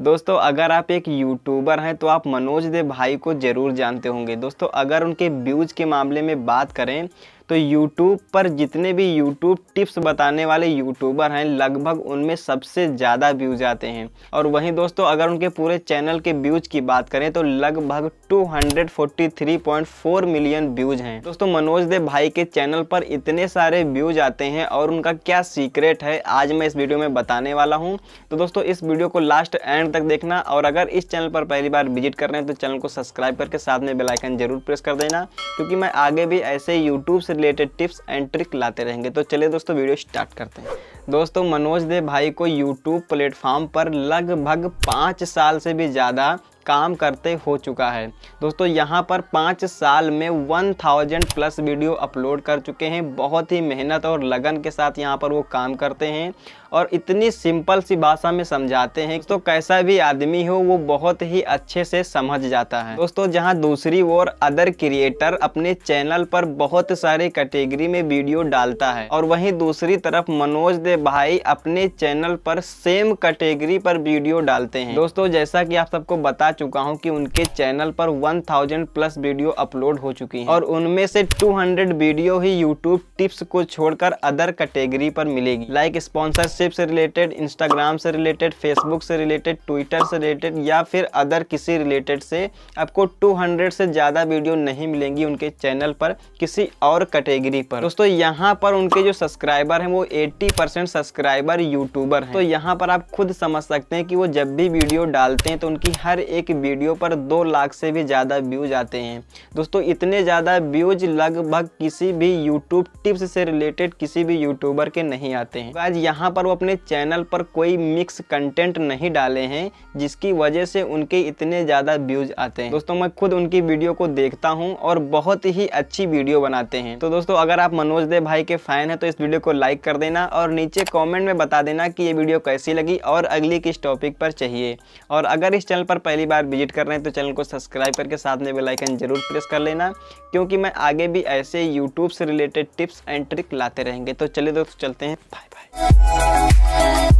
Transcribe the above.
दोस्तों, अगर आप एक यूट्यूबर हैं तो आप मनोज देव भाई को ज़रूर जानते होंगे। दोस्तों, अगर उनके व्यूज़ के मामले में बात करें तो YouTube पर जितने भी YouTube टिप्स बताने वाले यूट्यूबर हैं, लगभग उनमें सबसे ज़्यादा व्यूज़ आते हैं। और वहीं दोस्तों, अगर उनके पूरे चैनल के व्यूज़ की बात करें तो लगभग 243.4 मिलियन व्यूज़ हैं। दोस्तों, मनोज देव भाई के चैनल पर इतने सारे व्यूज़ आते हैं और उनका क्या सीक्रेट है, आज मैं इस वीडियो में बताने वाला हूँ। तो दोस्तों, इस वीडियो को लास्ट एंड तक देखना और अगर इस चैनल पर पहली बार विज़िट कर रहे हैं तो चैनल को सब्सक्राइब करके साथ में बेलाइकन ज़रूर प्रेस कर देना, क्योंकि मैं आगे भी ऐसे यूट्यूब से रिलेटेड टिप्स एंड ट्रिक लाते रहेंगे। तो चलिए दोस्तों वीडियो स्टार्ट करते हैं। दोस्तों, मनोज दे भाई को यूट्यूब प्लेटफॉर्म पर लगभग पाँच साल से भी ज़्यादा काम करते हो चुका है। दोस्तों, यहाँ पर पाँच साल में one thousand plus video upload कर चुके हैं। बहुत ही मेहनत और लगन के साथ यहाँ पर वो काम करते हैं और इतनी सिंपल सी भाषा में समझाते हैं। तो कैसा भी आदमी हो, वो बहुत ही अच्छे से समझ जाता है। दोस्तों, जहाँ दूसरी ओर अदर क्रिएटर अपने चैनल पर बहुत सारे कैटेगरी में वीडियो डालता है और वहीं दूसरी तरफ़ मनोज दे भाई अपने चैनल पर सेम कैटेगरी पर वीडियो डालते हैं। दोस्तों, जैसा कि आप सबको बता चुका हूँ कि उनके चैनल पर 1000 प्लस वीडियो अपलोड हो चुकी है। और उनमें से 200 वीडियो ही यूट्यूब टिप्स को छोड़कर अदर कैटेगरी पर मिलेगी। लाइक स्पॉन्सर व्हाट्सएप से रिलेटेड, इंस्टाग्राम से रिलेटेड, फेसबुक से रिलेटेड, ट्विटर से रिलेटेड, या फिर अदर किसी रिलेटेड से आपको 200 से ज़्यादा वीडियो नहीं मिलेंगी उनके चैनल पर किसी और कैटेगरी पर। दोस्तों, यहाँ पर उनके जो सब्सक्राइबर हैं, वो 80 परसेंट सब्सक्राइबर यूट्यूबर हैं। तो यहाँ पर आप खुद समझ सकते हैं कि वो जब भी वीडियो डालते हैं तो उनकी हर एक वीडियो पर दो लाख से भी ज़्यादा व्यूज़ आते हैं। दोस्तों, इतने ज़्यादा व्यूज़ लगभग किसी भी यूट्यूब टिप्स से रिलेटेड किसी भी यूट्यूबर के नहीं आते हैं। आज यहाँ पर वो अपने चैनल पर कोई मिक्स कंटेंट नहीं डाले हैं, जिसकी वजह से उनके इतने ज़्यादा व्यूज़ आते हैं। दोस्तों, मैं खुद उनकी वीडियो को देखता हूँ और बहुत ही अच्छी वीडियो बनाते हैं। तो दोस्तों, अगर आप मनोज देव भाई के फ़ैन हैं तो इस वीडियो को लाइक कर देना और नीचे कॉमेंट में बता देना कि ये वीडियो कैसी लगी और अगली किस टॉपिक पर चाहिए। और अगर इस चैनल पर पहली बार विज़िट कर रहे हैं तो चैनल को सब्सक्राइब करके साथ में बेलाइकन ज़रूर प्रेस कर लेना, क्योंकि मैं आगे भी ऐसे यूट्यूब से रिलेटेड टिप्स एंड ट्रिक लाते रहेंगे। तो चलिए दोस्तों, चलते हैं। Bye bye